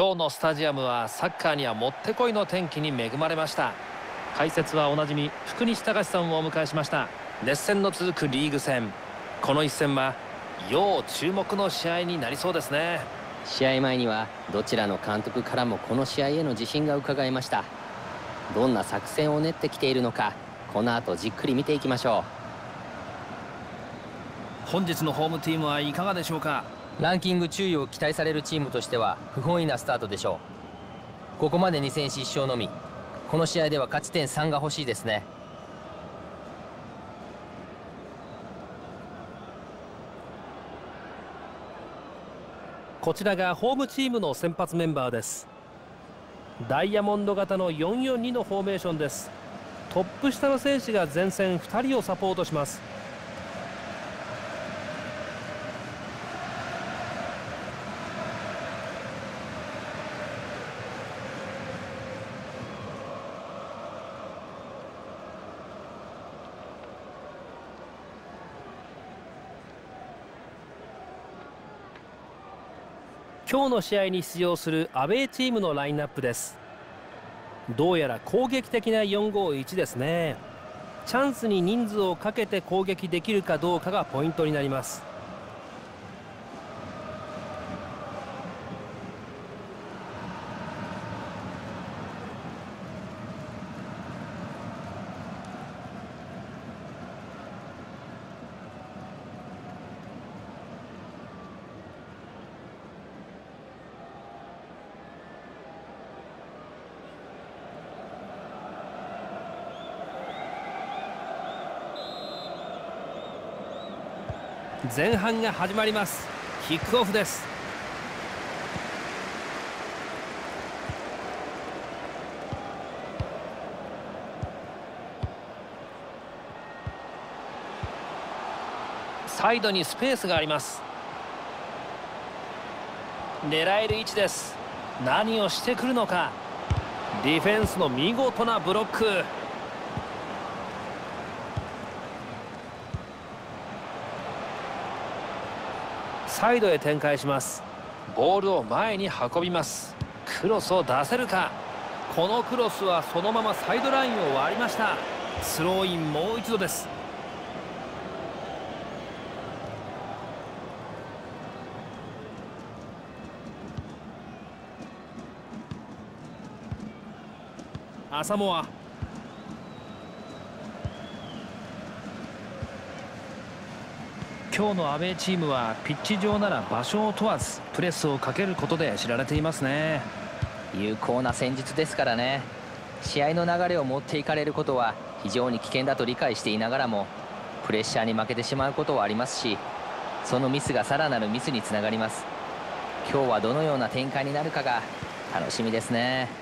今日のスタジアムはサッカーにはもってこいの天気に恵まれました。解説はおなじみ福西隆さんをお迎えしました。熱戦の続くリーグ戦。この一戦は要注目の試合になりそうですね。試合前にはどちらの監督からもこの試合への自信が伺えました。どんな作戦を練ってきているのかこの後じっくり見ていきましょう。本日のホームチームはいかがでしょうかランキング注意を期待されるチームとしては不本意なスタートでしょう。ここまで2戦失勝のみこの試合では勝ち点3が欲しいですね。こちらがホームチームの先発メンバーです。ダイヤモンド型の442のフォーメーションです。トップ下の選手が前線2人をサポートします。今日の試合に出場するアウェーチームのラインナップです。どうやら攻撃的な451ですね。チャンスに人数をかけて攻撃できるかどうかがポイントになります。前半が始まります。キックオフです。サイドにスペースがあります。狙える位置です。何をしてくるのか。ディフェンスの見事なブロック。サイドへ展開します。ボールを前に運びます。クロスを出せるか。このクロスはそのままサイドラインを割りました。スローインもう一度です。アサモア。今日のアウェーチームはピッチ上なら場所を問わずプレスをかけることで知られていますね。有効な戦術ですからね。試合の流れを持っていかれることは非常に危険だと理解していながらもプレッシャーに負けてしまうことはありますしそのミスがさらなるミスにつながります。今日はどのような展開になるかが楽しみですね。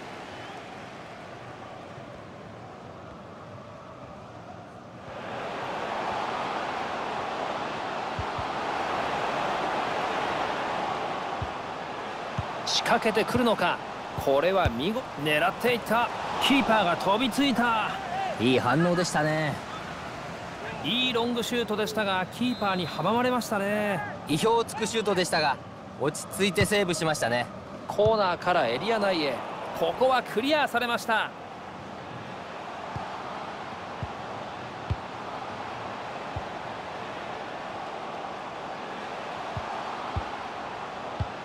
仕掛けてくるのか？これは見事狙っていった。キーパーが飛びついた。いい反応でしたね。いいロングシュートでしたがキーパーに阻まれましたね。意表をつくシュートでしたが落ち着いてセーブしましたね。コーナーからエリア内へ。ここはクリアされました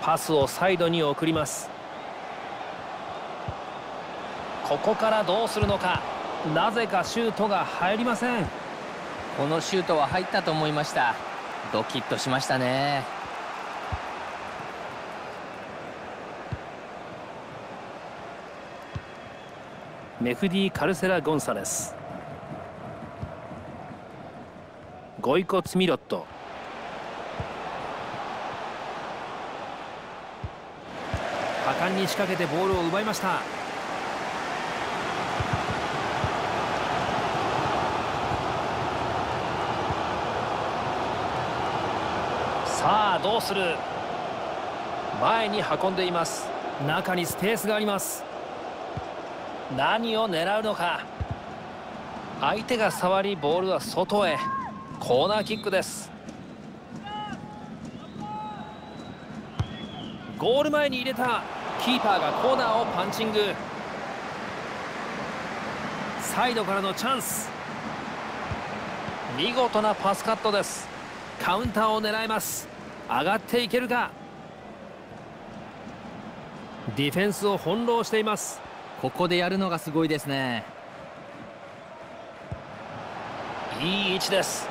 パスをサイドに送ります。ここからどうするのか。なぜかシュートが入りません。このシュートは入ったと思いました。ドキッとしましたね。メフディ・カルセラ・ゴンサレス。ゴイコ・ツミロット果敢に仕掛けてボールを奪いました。さあどうする？前に運んでいます。中にスペースがあります。何を狙うのか。相手が触りボールは外へ。コーナーキックです。ゴール前に入れた。キーパーがコーナーをパンチング。サイドからのチャンス。見事なパスカットです。カウンターを狙います。上がっていけるか。ディフェンスを翻弄しています。ここでやるのがすごいですね。いい位置です。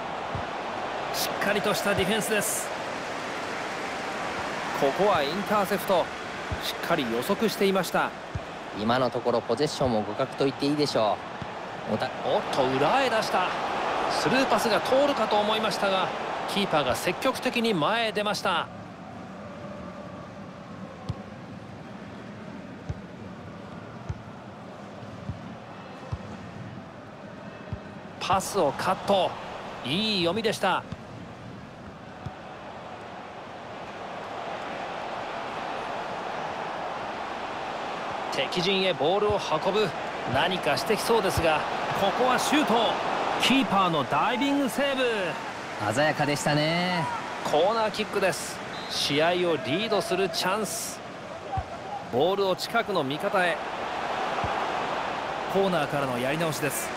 しっかりとしたディフェンスです。ここはインターセプトしっかり予測していました。今のところポゼッションも互角と言っていいでしょう。おっと裏へ出した。スルーパスが通るかと思いましたがキーパーが積極的に前へ出ました。パスをカット。いい読みでした敵陣へボールを運ぶ。何かしてきそうですがここはシュート。キーパーのダイビングセーブ。鮮やかでしたね。コーナーキックです。試合をリードするチャンス。ボールを近くの味方へ。コーナーからのやり直しです。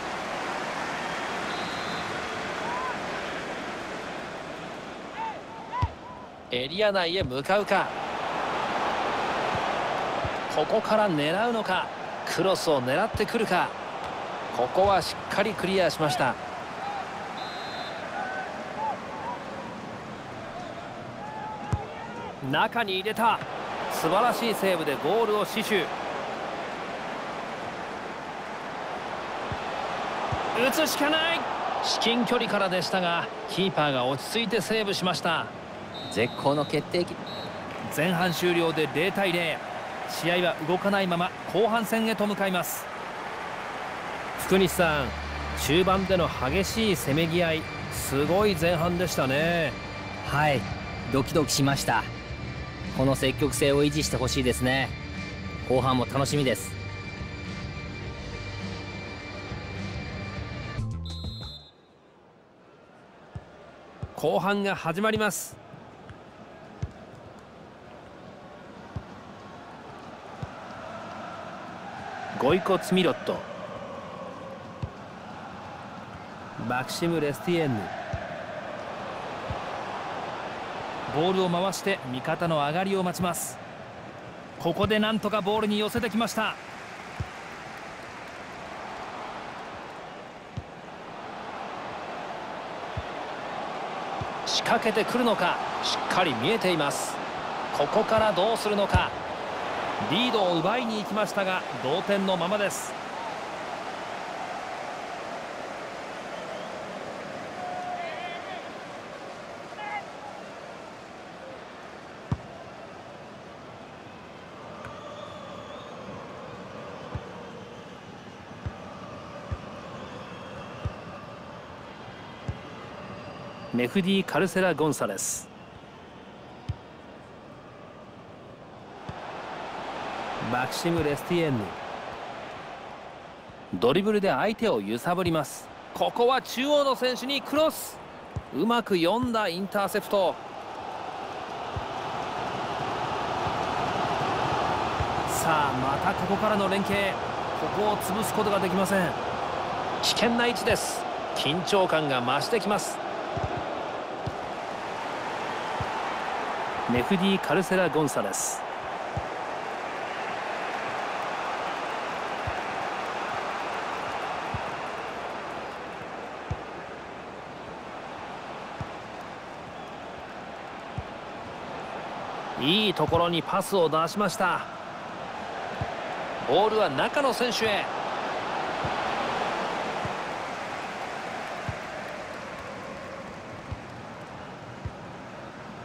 エリア内へ向かうかここから狙うのか？クロスを狙ってくるか？ここはしっかりクリアしました。中に入れた。素晴らしいセーブでゴールを死守。打つしかない。至近距離からでしたがキーパーが落ち着いてセーブしました。絶好の決定機。前半終了で0対0試合は動かないまま後半戦へと向かいます。福西さん中盤での激しいせめぎ合いすごい前半でしたね。はいドキドキしました。この積極性を維持してほしいですね。後半も楽しみです。後半が始まりますゴイコ・ツミロット。マクシム・レスティエンヌ。ボールを回して味方の上がりを待ちます。ここでなんとかボールに寄せてきました。仕掛けてくるのか。しっかり見えています。ここからどうするのか。リードを奪いに行きましたが同点のままです。メフディ・カルセラ・ゴンサレス。マクシム・レスティエンヌ。ドリブルで相手を揺さぶります。ここは中央の選手にクロス。うまく読んだインターセプト。さあまたここからの連携。ここを潰すことができません。危険な位置です。緊張感が増してきます。メフディ・カルセラ・ゴンサレスいいところにパスを出しました。ボールは中の選手へ。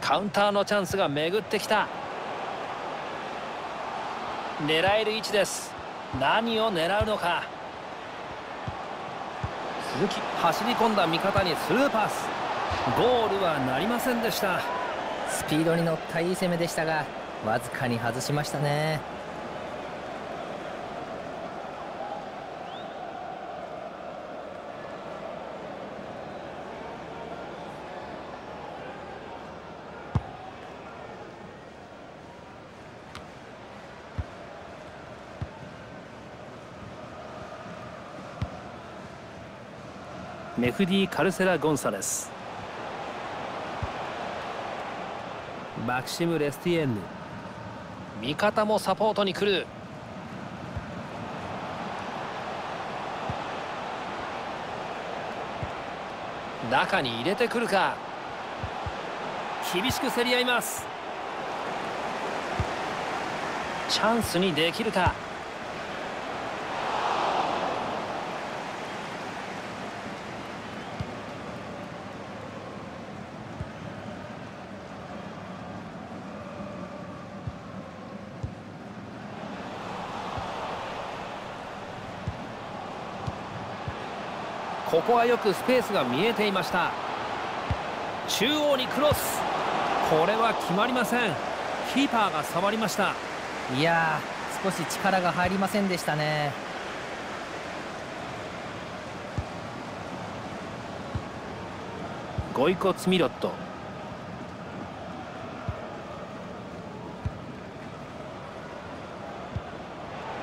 カウンターのチャンスが巡ってきた。狙える位置です。何を狙うのか。鈴木走り込んだ味方にスルーパス。ゴールはなりませんでした。スピードに乗ったいい攻めでしたがわずかに外しましたね。ネフディ・カルセラ・ゴンサレス。マキシム・レスティエンヌ。味方もサポートに来る。中に入れてくるか。厳しく競り合います。チャンスにできるかここはよくスペースが見えていました。中央にクロス。これは決まりません。キーパーが触りました。いや少し力が入りませんでしたね。ゴイコ・ツミロット。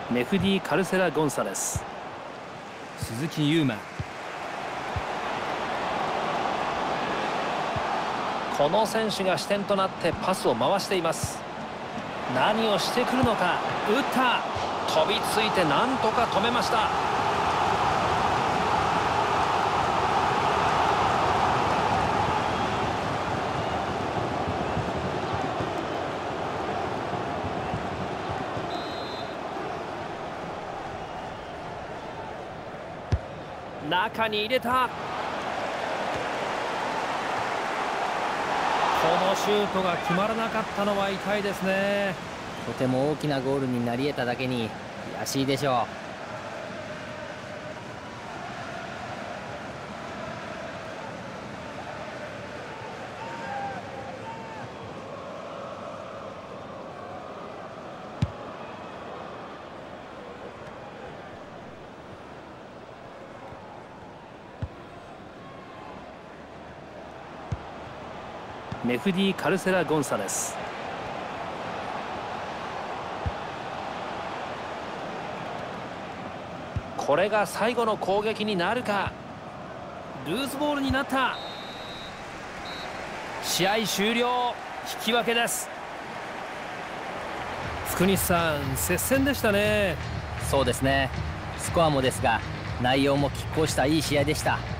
メフディ・カルセラ・ゴンサレス。鈴木優馬この選手が視点となってパスを回しています。何をしてくるのか。打った。飛びついてなんとか止めました。中に入れた。のシュートが決まらなかったのは痛いですね。とても大きなゴールになり得ただけに悔しいでしょう。メフディ・カルセラ・ゴンサレス。これが最後の攻撃になるか。ルーズボールになった。試合終了。引き分けです。福西さん接戦でしたね。そうですね。スコアもですが内容も拮抗したいい試合でした。